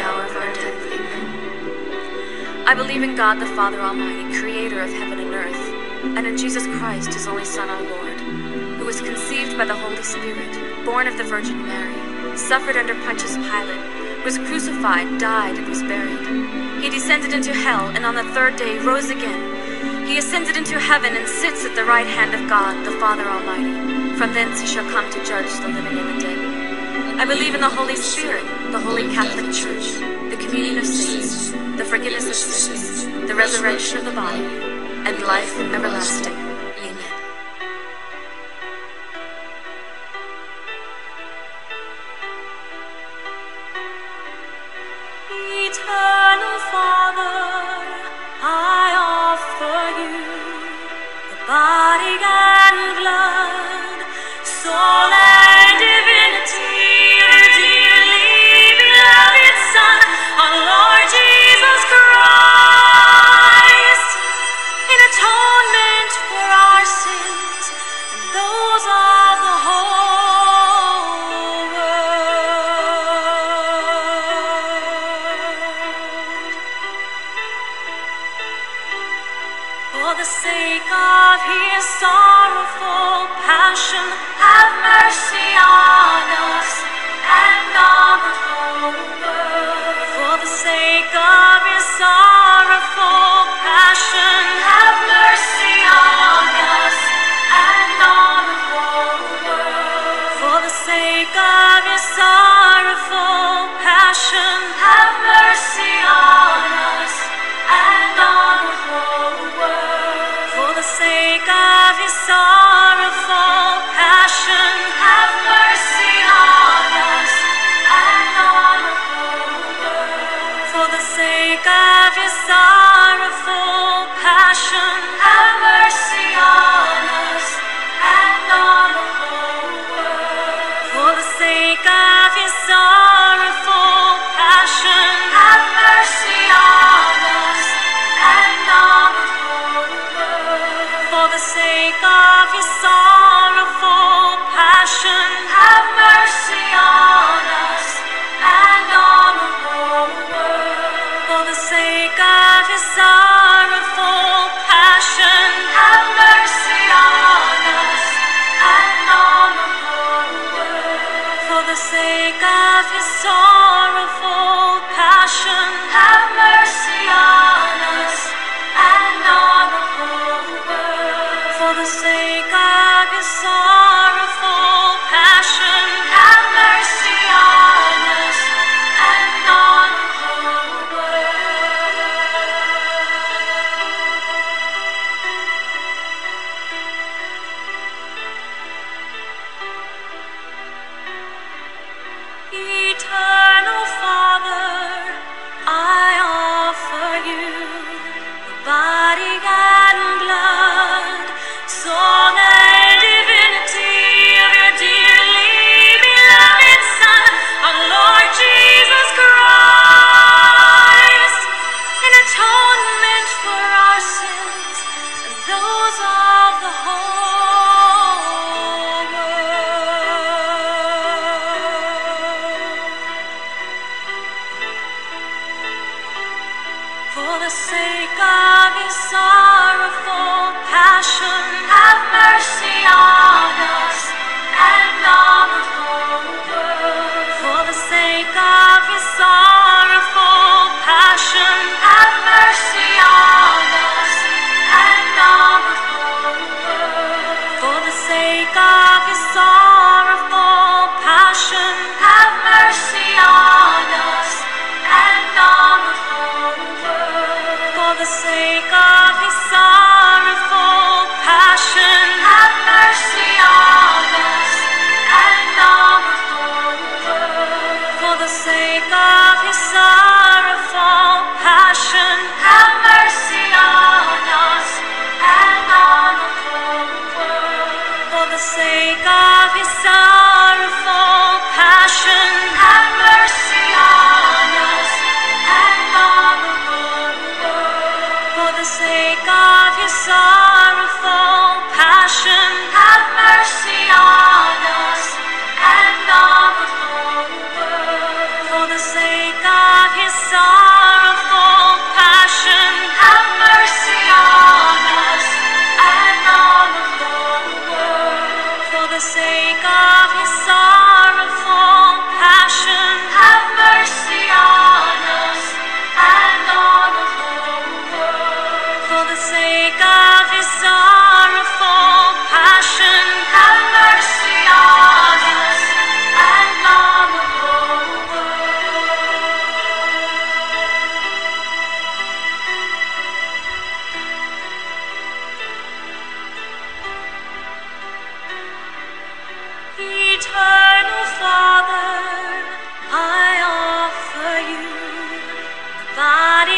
hour of our death. Amen. I believe in God the Father Almighty, creator of heaven and earth, and in Jesus Christ, his only Son, our Lord, who was conceived by the Holy Spirit, born of the Virgin Mary, suffered under Pontius Pilate, was crucified, died, and was buried. He descended into hell, and on the third day rose again. He ascended into heaven and sits at the right hand of God, the Father Almighty. From thence he shall come to judge the living and the dead. I believe in the Holy Spirit, the Holy Catholic Church, the communion of saints, the forgiveness of sins, the resurrection of the body, and life everlasting. Sake of his sorrowful the sake of his sorrowful passion, have mercy. body.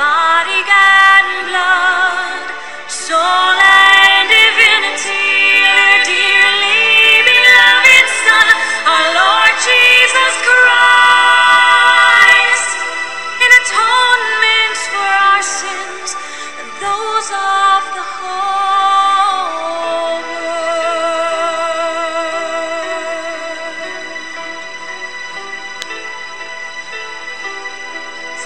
body and blood, soul and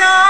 sun.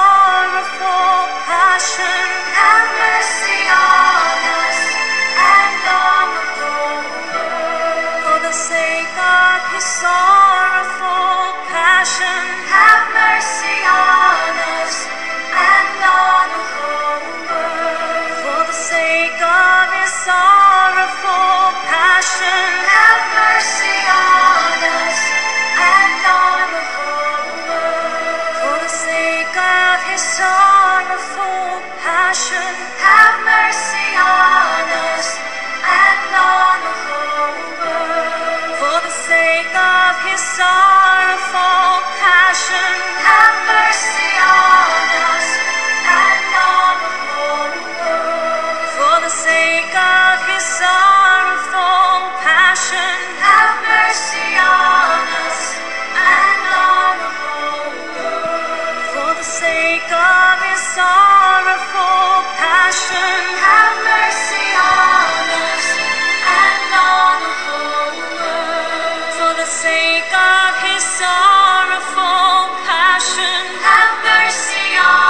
God, his sorrowful passion, have mercy on